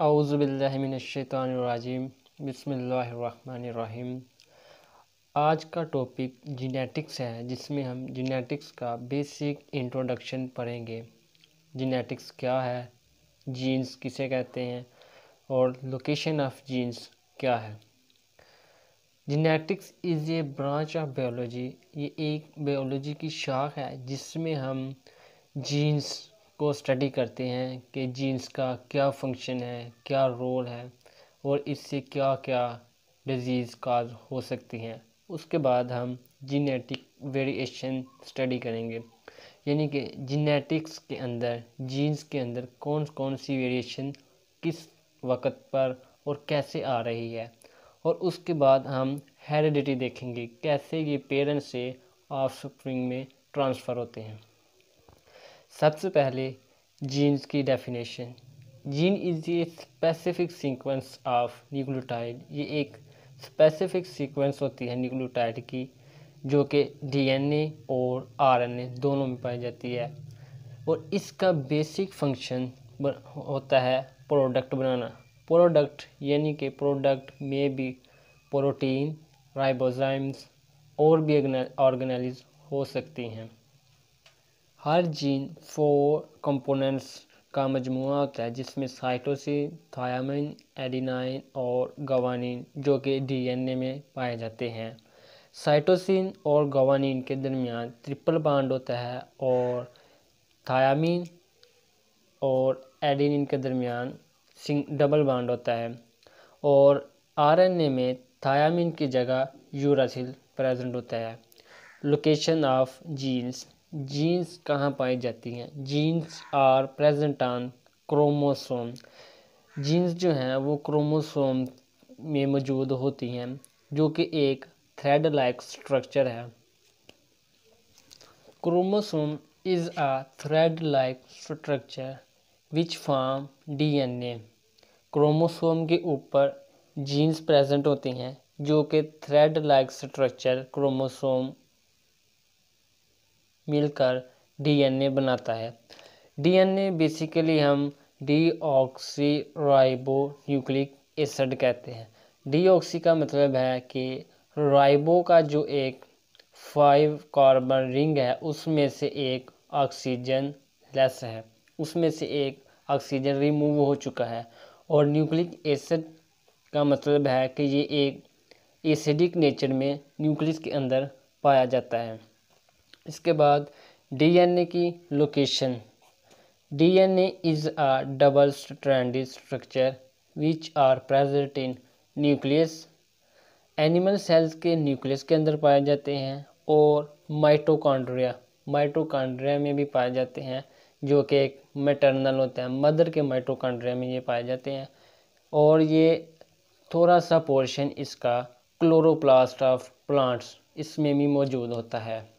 आउज़बिल्लिमिनशैतानिर्रजीम बिस्मिल्लाहिर्रहमानिर्रहीम आज का टॉपिक जीनेटिक्स है, जिसमें हम जीनेटिक्स का बेसिक इंट्रोडक्शन पढ़ेंगे। जीनेटिक्स क्या है? जीन्स किसे कहते हैं? और लोकेशन ऑफ़ जीन्स क्या है? Genetics is a branch of biology ये एक बायोलॉजी की शाख है, जिसमें हम जीन्स को स्टडी करते हैं कि जीन्स का क्या फ़ंक्शन है, क्या रोल है और इससे क्या क्या डिज़ीज़ काज हो सकती हैं। उसके बाद हम जीनेटिक वेरिएशन स्टडी करेंगे। यानी कि जीनेटिक्स के अंदर जीन्स के अंदर कौन कौन सी वेरिएशन किस वक्त पर और कैसे आ रही है। और उसके बाद हम हेरिडिटी देखेंगे, कैसे ये पेरेंट्स से ऑफ़ में ट्रांसफ़र होते हैं। सबसे पहले जीन्स की definition gene is a specific sequence of nucleotide ये एक स्पेसिफिक सीक्वेंस होती है न्यूक्लियोटाइड की, जो कि डीएनए और आरएनए दोनों में पाई जाती है। और इसका बेसिक फ़ंक्शन होता है प्रोडक्ट बनाना। प्रोडक्ट यानी कि प्रोडक्ट में भी प्रोटीन राइबोजाइम्स और भी ऑर्गेनाइज हो सकती हैं। हर जीन फोर कंपोनेंट्स का मजमूआ होता है, जिसमें साइटोसिन, थायामिन, एडिनाइन और गवानीन, जो कि डीएनए में पाए जाते हैं। साइटोसिन और गवानीन के दरमियान ट्रिपल बांड होता है और थायामिन और एडिनिन के दरमियान सिंग, डबल बांड होता है। और आरएनए में थायामिन की जगह यूरासिल प्रेजेंट होता है। लोकेशन ऑफ़ जीन्स जीन्स कहाँ पाई जाती हैं? Genes are present on chromosome genes जो हैं, वो क्रोमोसोम में मौजूद होती हैं, जो कि एक थ्रेड लाइक स्ट्रक्चर है chromosome is a thread like structure which form DNA chromosome के ऊपर जीन्स प्रेजेंट होती हैं, जो कि थ्रेड लाइक स्ट्रक्चर क्रोमोसोम मिलकर डीएनए बनाता है। डीएनए बेसिकली हम डीऑक्सी राइबो न्यूक्लिक एसिड कहते हैं। डीऑक्सी का मतलब है कि राइबो का जो एक फाइव कार्बन रिंग है, उसमें से एक ऑक्सीजन लेस है। उसमें से एक ऑक्सीजन रिमूव हो चुका है और न्यूक्लिक एसिड का मतलब है कि ये एक एसिडिक नेचर में न्यूक्लियस के अंदर पाया जाता है। इसके बाद डीएनए की location DNA is a double stranded structure which are present in nucleus animal cells के न्यूक्लियस के अंदर पाए जाते हैं और माइटोकॉन्ड्रिया माइटोकॉन्ड्रिया में भी पाए जाते हैं, जो कि एक मेटरनल होता है। मदर के माइटोकॉन्ड्रिया में ये पाए जाते हैं। और ये थोड़ा सा पोर्शन इसका क्लोरोप्लास्ट ऑफ़ प्लांट्स इसमें भी मौजूद होता है।